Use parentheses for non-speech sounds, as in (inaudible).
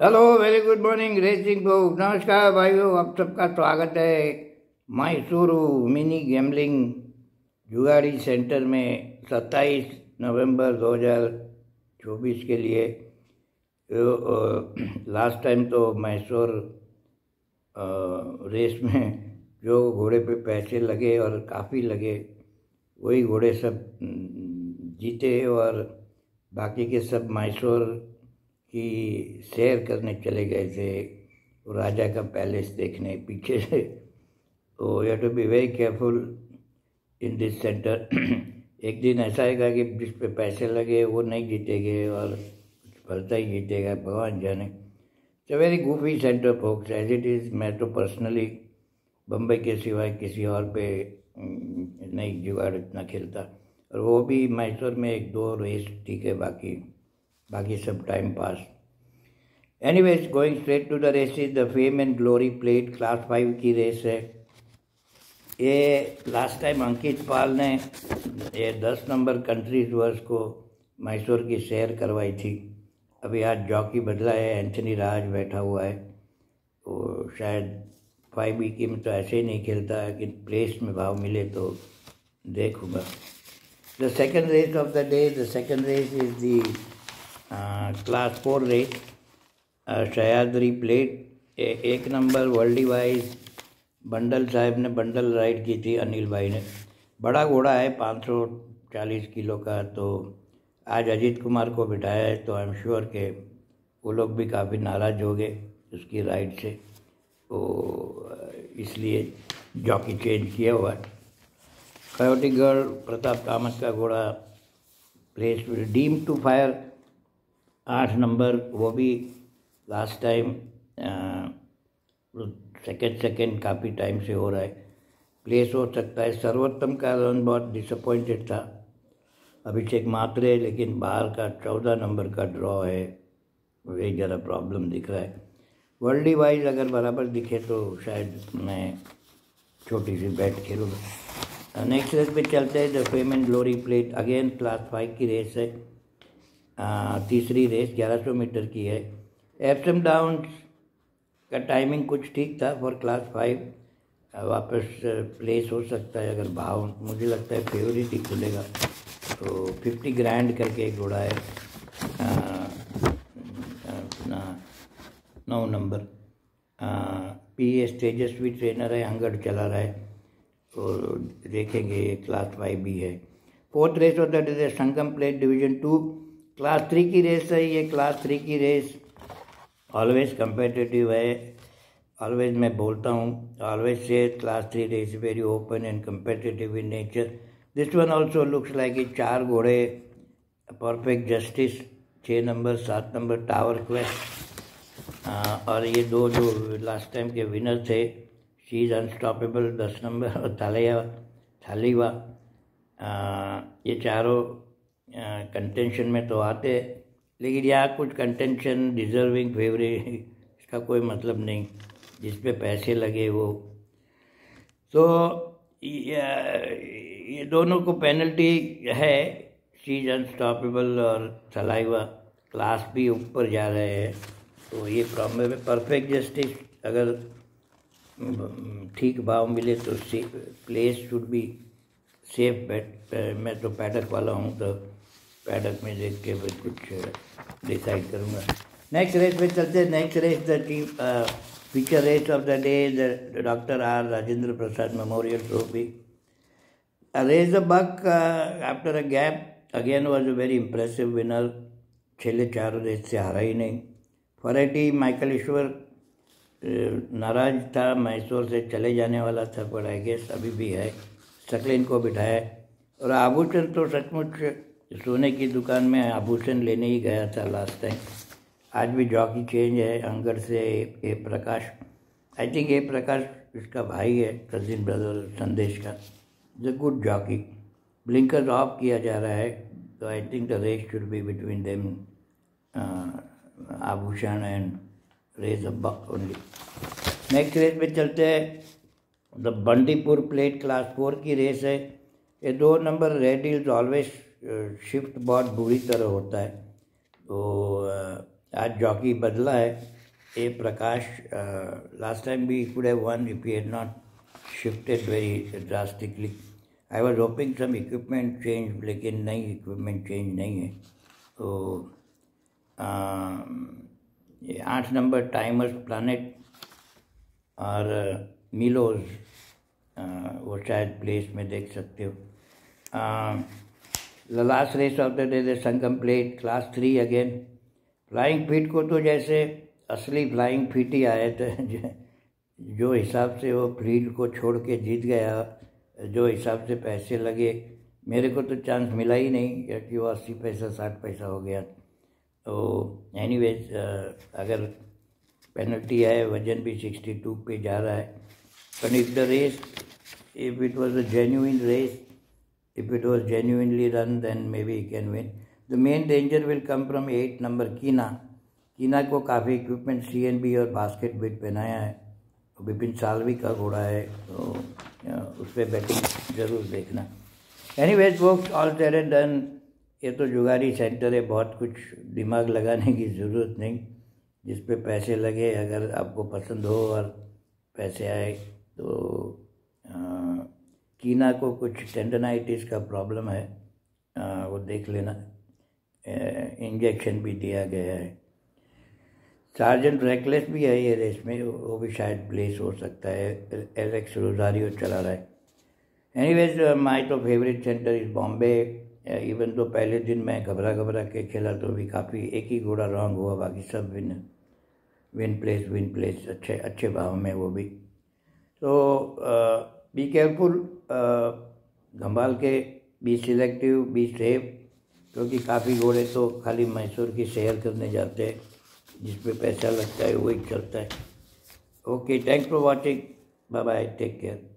Hello very good morning racing book नमस्कार भाइयों आप सबका स्वागत है मैसूरू मिनी गैमलिंग जुगाड़ी सेंटर में 27 नवंबर 2024 के लिए लास्ट टाइम तो मैसूर रेस में जो घोड़े पे पैसे लगे और काफ़ी लगे वही घोड़े सब जीते और बाकी के सब मैसूर कि सैर करने चले गए थे राजा का पैलेस देखने पीछे से। तो you to be very careful in this centre एक दिन ऐसा आएगा कि जिस पे पैसे लगे वो नहीं जीतेंगे और फलता ही जीतेगा, भगवान जाने। It's very goofy centre folks as it is मैं तो पर्सनली बम्बई के सिवाय किसी और पे नहीं जुगाड़ इतना खेलता। और वो भी मैसूर में एक दो रेस ठीक है बाकी। बाकी सब time pass any ways going straight to the race is the fame and glory plate class five की रेस है. ये लास्ट टाइम अंकित पाल ने ये दस नंबर कंट्रीज़ वर्स को मैसूर की सैर करवाई थी. अभी आज जॉकी बदला है एंथनी राज बैठा हुआ है. तो शायद फाइव बी की में तो ऐसे ही नहीं खेलता है कि प्लेस में भाव मिले तो देखूँगा. The second race of the day the second race is the class four race Sahyadri plate A, एक नंबर वर्ल्ड वाइज बंडल साहब ने बंडल राइड की थी अनिल भाई ने। बड़ा घोड़ा है 540 किलो का तो आज अजीत कुमार को बिठाया है तो आई एम श्योर के वो लोग भी काफ़ी नाराज़ हो गए उसकी राइड से। तो इसलिए जॉकी चेंज किया हुआ है। कयोटिगढ़ प्रताप कामत का घोड़ा प्लेस डीम टू फायर आठ नंबर, वो भी लास्ट टाइम सेकेंड सेकेंड काफ़ी टाइम से हो रहा है। प्लेस हो सकता है। सर्वोत्तम का रन बहुत डिसअपॉइंटेड था। अभिषेक मात्रे, लेकिन बाहर का चौदह नंबर का ड्रॉ है। वही ज़रा प्रॉब्लम दिख रहा है। वर्ल्ड वाइज अगर बराबर दिखे तो शायद मैं छोटी सी बैट खेलूँगा। नेक्स्ट रेस पे चलते हैं। The fame and glory plate again class five की रेस है। तीसरी रेस 1100 मीटर की है। एप्सम डाउन का टाइमिंग कुछ ठीक था फॉर क्लास फाइव वापस प्लेस हो सकता है अगर भाव, मुझे लगता है फेवरेट ही खुलेगा तो फिफ्टी ग्रैंड करके एक घोड़ा है अपना नौ number. P S Tejasvi trainer है, हंगड़ चला रहा है तो देखेंगे क्लास फाइव भी है। Fourth race that is Sangam plate division two class three की रेस है, ये क्लास थ्री की रेस। ऑलवेज कंपेटिटिव है। ऑलवेज मैं बोलता हूँ ऑलवेज से class three race very open and competitive in nature this one also looks like ये चार घोड़े परफेक्ट जस्टिस छः नंबर सात नंबर टावर क्वेस्ट और ये दो जो लास्ट टाइम के विनर थे शी इज़ अनस्टॉपेबल दस नंबर और (laughs) थालिया, थालीवा। ये चारों कंटेंशन में तो आते लेकिन यहाँ कुछ कंटेंशन डिजर्विंग फेवरेट इसका कोई मतलब नहीं। जिस पे पैसे लगे वो। तो ये दोनों को पेनल्टी है। चीज़ अनस्टॉपेबल और सलाइवा क्लास भी ऊपर जा रहे हैं। तो ये प्रॉब्लम है परफेक्ट जस्टिस अगर ठीक भाव मिले तो place should be safe bet मैं तो पैडक वाला हूँ तो पैडक में देख के फिर कुछ डिसाइड करूँगा। नेक्स्ट रेस पे चलते next race the team feature race of the day the doctor R Rajendra Prasad memorial trophy race the buck after a gap again was a very impressive winner छेले चार race से हारा ही नहीं। फरेटी Michael ईश्वर नाराज़ था मैसूर से चले जाने वाला था पर आई गेस अभी भी है। सकलिन को बिठाया। और आभूषण तो सचमुच सोने की दुकान में आभूषण लेने ही गया था लास्ट टाइम आज भी जॉकी चेंज है अंगर से ए प्रकाश। आई थिंक ए प्रकाश इसका भाई है कजिन ब्रदर संदेश का। The good jockey blinker off किया जा रहा है तो I think the race should be between them Aabhushan and race buck only next race में चलते हैं। The Bandipur plate class four की रेस है। ये दो number red is always shift बहुत बुरी तरह होता है। तो आज जॉकी बदला है। ए प्रकाश लास्ट टाइम भी could have won if he had not shifted very drastically I was hoping some equipment change लेकिन नहीं इक्विपमेंट चेंज नहीं है। तो आठ नंबर टाइमर्स प्लानट और मिलोज वो शायद प्लेस में देख सकते हो। The last race of the day the Sangam plate class three again flying feet को तो जैसे असली फ्लाइंग फीट ही आए थे। (laughs) जो हिसाब से वो फ़ील्ड को छोड़ के जीत गया, जो हिसाब से पैसे लगे, मेरे को तो चांस मिला ही नहीं, क्योंकि वो अस्सी पैसा, साठ पैसा हो गया। तो एनी अगर पेनल्टी है, वज़न भी सिक्सटी टू पे जा रहा है। But if the race if it was a genuine race if it was genuinely run then may be can win the main danger will come from eight number कीना कीना को काफ़ी इक्विपमेंट सी एन बी और basket bit पहनाया है। विपिन सालवी का घोड़ा है तो उस पर बैटिंग ज़रूर देखना। एनी वेज वो ऑल टेर डन ये तो जुगारी सेंटर है, बहुत कुछ दिमाग लगाने की ज़रूरत नहीं। जिस पे पैसे लगे, अगर आपको पसंद हो और पैसे आए तो कीना को कुछ टेंडनाइटिस का प्रॉब्लम है आ, वो देख लेना। इंजेक्शन भी दिया गया है। सार्जेंट रेकलेस भी है ये रेस में वो भी शायद प्लेस हो सकता है। एलेक्स रोजारियो चला रहा है। एनीवेज माय तो favourite centre is Bombay even तो पहले दिन मैं घबरा घबरा के खेला तो भी काफ़ी एक ही घोड़ा रॉन्ग हुआ बाकी सब win win place win place अच्छे अच्छे भाव में वो भी। तो बी केयरफुल घंबाल के बी सिलेक्टिव बी सेफ़ क्योंकि काफ़ी घोड़े तो खाली मैसूर की सैर करने जाते हैं जिस पे पैसा लगता है वही चलता है। Okay thanks for watching bye bye take care